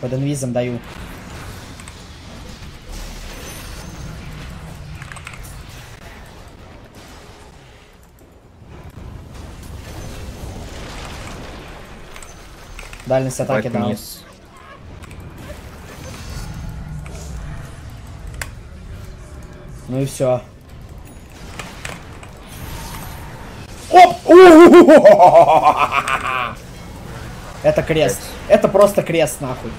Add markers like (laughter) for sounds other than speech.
Под инвизом даю. Дальность атаки даун. Ну и все. Оп! (laughs) (laughs) Это крест. Это просто крест, нахуй.